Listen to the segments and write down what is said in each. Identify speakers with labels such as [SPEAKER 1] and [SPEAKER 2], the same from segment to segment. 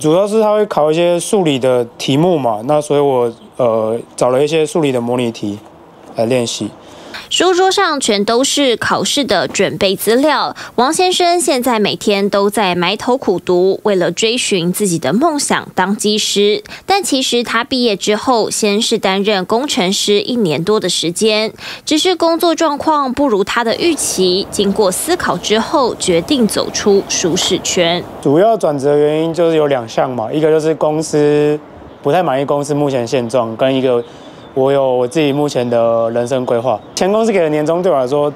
[SPEAKER 1] 主要是他会考一些数理的题目嘛，那所以我呃找了一些数理的模拟题来练习。
[SPEAKER 2] 书桌上全都是考试的准备资料。王先生现在每天都在埋头苦读，为了追寻自己的梦想当技师。但其实他毕业之后，先是担任工程师一年多的时间，只是工作状况不如他的预期。经过思考之后，决定走出舒适圈。
[SPEAKER 1] 主要转折原因就是有两项嘛，一个就是公司不太满意公司目前现状，跟一个。我有我自己目前的人生规划，前公司给的年终对我来说，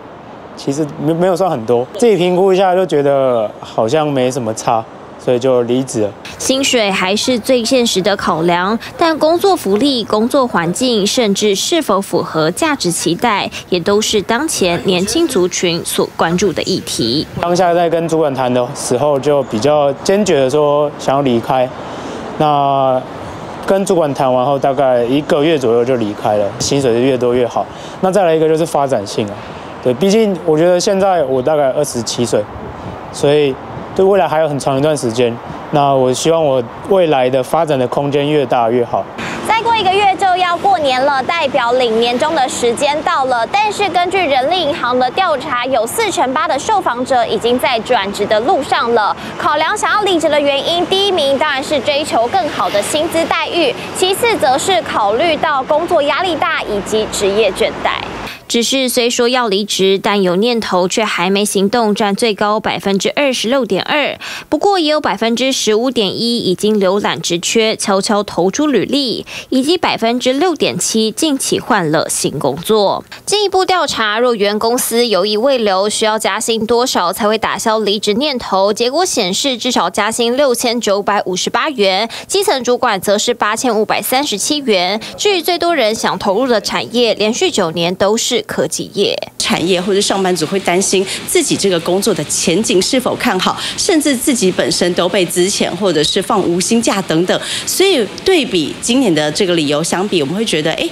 [SPEAKER 1] 其实没没有算很多，自己评估一下就觉得好像没什么差，所以就离职了。
[SPEAKER 2] 薪水还是最现实的考量，但工作福利、工作环境，甚至是否符合价值期待，也都是当前年轻族群所关注的议题。
[SPEAKER 1] 当下在跟主管谈的时候，就比较坚决的说想要离开，那。跟主管谈完后，大概一个月左右就离开了，薪水是越多越好。那再来一个就是发展性啊，对，毕竟我觉得现在我大概二十七岁，所以对未来还有很长一段时间。那我希望我未来的发展的空间越大越好。
[SPEAKER 2] 再过一个月就要过年了，代表领年终的时间到了。但是根据人力银行的调查，有四成八的受访者已经在转职的路上了。考量想要离职的原因，第一名当然是追求更好的薪资待遇，其次则是考虑到工作压力大以及职业倦怠。只是虽说要离职，但有念头却还没行动，占最高百分之二十六点二。不过也有百分之十五点一已经浏览职缺，悄悄投出履历，以及百分之六点七近期换了新工作。进一步调查，若原公司有意未留，需要加薪多少才会打消离职念头？结果显示，至少加薪六千九百五十八元，基层主管则是八千五百三十七元。至于最多人想投入的产业，连续九年都是。科技业
[SPEAKER 3] 产业或者上班族会担心自己这个工作的前景是否看好，甚至自己本身都被资遣或者是放无薪假等等。所以对比今年的这个理由相比，我们会觉得，哎，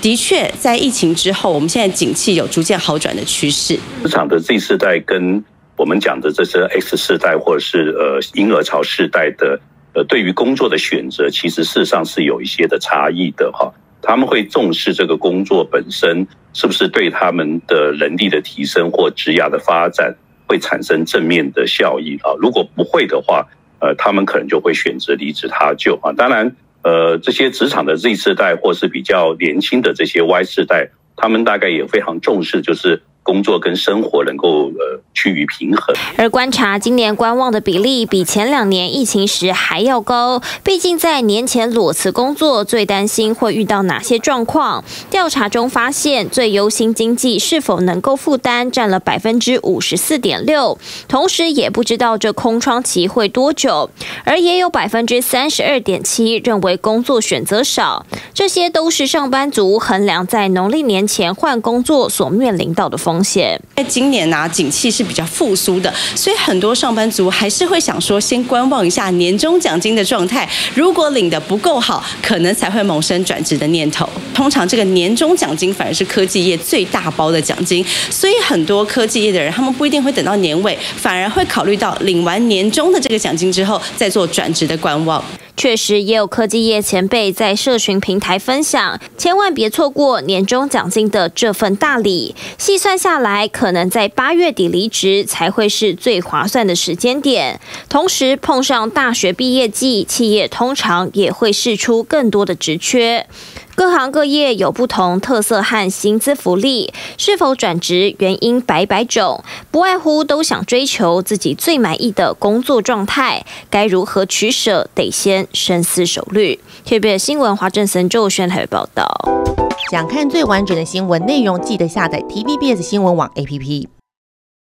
[SPEAKER 3] 的确在疫情之后，我们现在景气有逐渐好转的趋势。
[SPEAKER 4] 市场的 Z 世代跟我们讲的这些 X 世代或者是呃婴儿潮世代的呃，对于工作的选择，其实事实上是有一些的差异的哈。他们会重视这个工作本身是不是对他们的能力的提升或职业的发展会产生正面的效益啊？如果不会的话，呃，他们可能就会选择离职他就啊。当然，呃，这些职场的 Z 世代或是比较年轻的这些 Y 世代，他们大概也非常重视，就是。工作跟生活能够呃趋于平衡，
[SPEAKER 2] 而观察今年观望的比例比前两年疫情时还要高。毕竟在年前裸辞工作，最担心会遇到哪些状况？调查中发现，最忧心经济是否能够负担，占了百分之五十四点六。同时也不知道这空窗期会多久，而也有百分之三十二点七认为工作选择少。这些都是上班族衡量在农历年前换工作所面临到的风。险
[SPEAKER 3] 在今年呢，景气是比较复苏的，所以很多上班族还是会想说，先观望一下年终奖金的状态。如果领的不够好，可能才会萌生转职的念头。通常这个年终奖金反而是科技业最大包的奖金，所以很多科技业的人，他们不一定会等到年尾，反而会考虑到领完年终的这个奖金之后，再做转职的观望。
[SPEAKER 2] 确实，也有科技业前辈在社群平台分享，千万别错过年终奖金的这份大礼。细算下来，可能在八月底离职才会是最划算的时间点。同时，碰上大学毕业季，企业通常也会试出更多的职缺。各行各业有不同特色和薪资福利，是否转职原因百百种，不外乎都想追求自己最满意的工作状态，该如何取舍，得先深思熟虑。特别新闻华政森周宣台报道。
[SPEAKER 5] 想看最完整的新闻内容，记得下载 TVBS 新闻网 APP。